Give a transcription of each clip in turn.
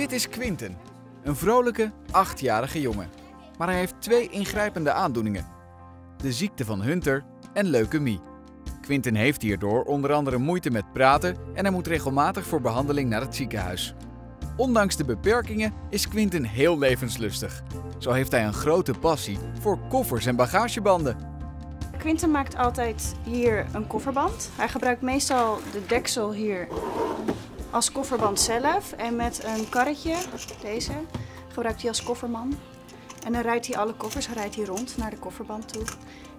Dit is Quinten, een vrolijke, achtjarige jongen. Maar hij heeft twee ingrijpende aandoeningen. De ziekte van Hunter en leukemie. Quinten heeft hierdoor onder andere moeite met praten en hij moet regelmatig voor behandeling naar het ziekenhuis. Ondanks de beperkingen is Quinten heel levenslustig. Zo heeft hij een grote passie voor koffers en bagagebanden. Quinten maakt altijd hier een kofferband. Hij gebruikt meestal de deksel hier als kofferband zelf. En met een karretje, deze, gebruikt hij als kofferman. En dan rijdt hij alle koffers, hij rijdt hier rond naar de kofferband toe.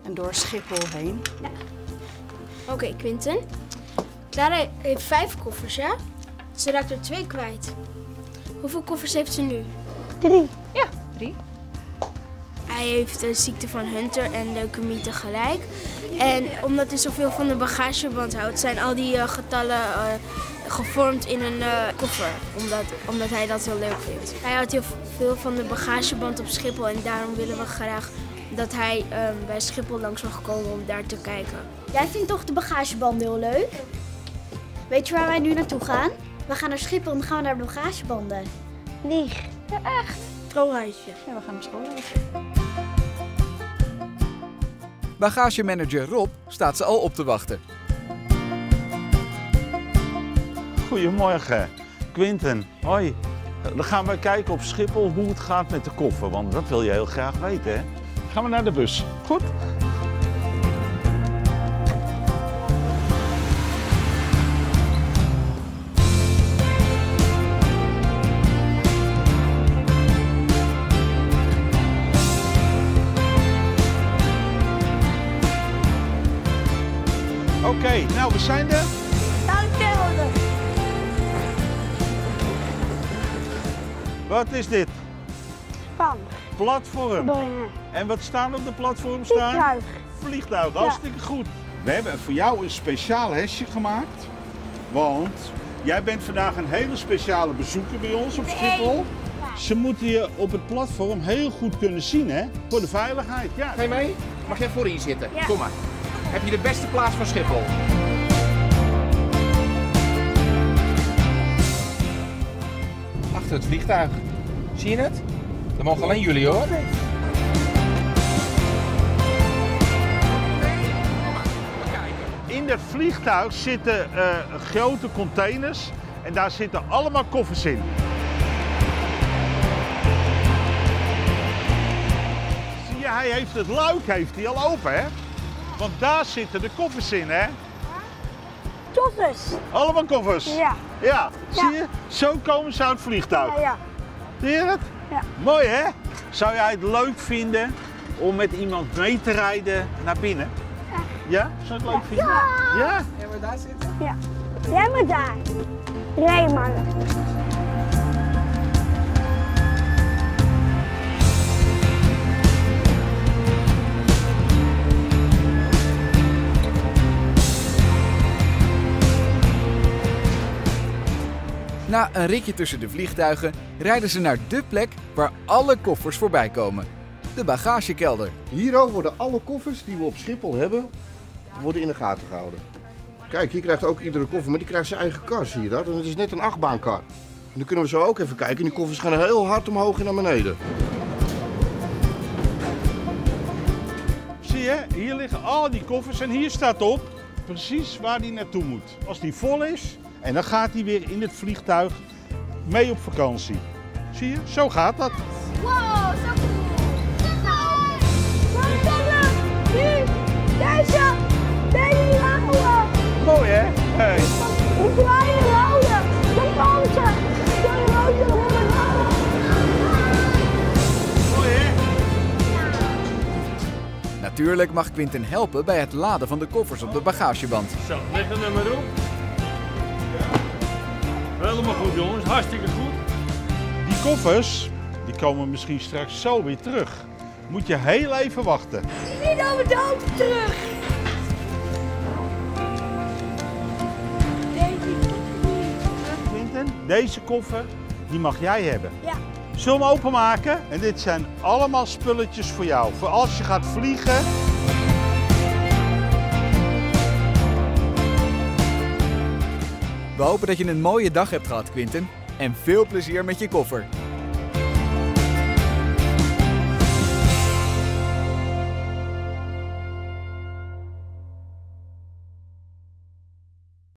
En door Schiphol heen. Oké, Quinten. Clara heeft vijf koffers, ja? Ze raakt er twee kwijt. Hoeveel koffers heeft ze nu? Drie. Ja, drie. Hij heeft de ziekte van Hunter en leukemie tegelijk. En omdat hij zoveel van de bagageband houdt, zijn al die eh, getallen eh, gevormd in een eh, koffer. Omdat, omdat hij dat heel leuk vindt. Hij houdt heel veel van de bagageband op Schiphol en daarom willen we graag dat hij ehm, bij Schiphol langs mag komen om daar te kijken. Jij vindt toch de bagagebanden heel leuk? Weet je waar wij nu naartoe gaan? We gaan naar Schiphol en dan gaan we naar de bagagebanden. Lieg. Ja, echt. Troonhuisje. Ja, we gaan naar school. Bagagemanager Rob staat ze al op te wachten. Goedemorgen, Quinten. Hoi. Dan gaan we kijken op Schiphol hoe het gaat met de koffer, want dat wil je heel graag weten, hè? Gaan we naar de bus. Goed? Oké, nou we zijn er. Dankjewel. Wat is dit? Pan. Platform. En wat staan op de platform staan? Vliegtuig. Vliegtuig, hartstikke goed. We hebben voor jou een speciaal hesje gemaakt. Want jij bent vandaag een hele speciale bezoeker bij ons op Schiphol. Ze moeten je op het platform heel goed kunnen zien, hè? Voor de veiligheid, ja. Ga je mee? Mag jij voorin zitten? Ja. Kom maar. Heb je de beste plaats van Schiphol? Achter het vliegtuig. Zie je het? Dat mogen alleen jullie hoor. In dat vliegtuig zitten eh, grote containers en daar zitten allemaal koffers in. Zie je, hij heeft het luik heeft hij al open, hè? Want daar zitten de koffers in, hè? Toffers. Allemaal koffers. Ja. Ja, zie Ja. je? Zo komen ze uit het vliegtuig. Ja, ja. Zie je het? Ja. Mooi, hè? Zou jij het leuk vinden om met iemand mee te rijden naar binnen? Ja? Zou je het leuk vinden? Ja? En we daar zitten? ja. Jij moet daar. Rijman. Na een ritje tussen de vliegtuigen rijden ze naar dé plek waar alle koffers voorbij komen. De bagagekelder. Hierover worden alle koffers die we op Schiphol hebben, worden in de gaten gehouden. Kijk, hier krijgt ook iedere koffer, maar die krijgt zijn eigen kar, zie je dat? En het is net een achtbaankar. En dan kunnen we zo ook even kijken. Die koffers gaan heel hard omhoog en naar beneden. Zie je? Hier liggen al die koffers en hier staat op precies waar die naartoe moet. Als die vol is en dan gaat hij weer in het vliegtuig mee op vakantie. Zie je? Zo gaat dat. Wow, zo cool. Nu, deze, deze. Mooi hè? Hey. Die kleine houden. De hè? Natuurlijk mag Quinten helpen bij het laden van de koffers op de bagageband. Zo, leg hem er maar op. Helemaal goed jongens, hartstikke goed. Die koffers, die komen misschien straks zo weer terug. Moet je heel even wachten. Niet over de auto terug. Quinten, deze koffer, die mag jij hebben. Ja. Zullen we hem openmaken? En dit zijn allemaal spulletjes voor jou. Voor als je gaat vliegen. Hopen dat je een mooie dag hebt gehad, Quinten. En veel plezier met je koffer.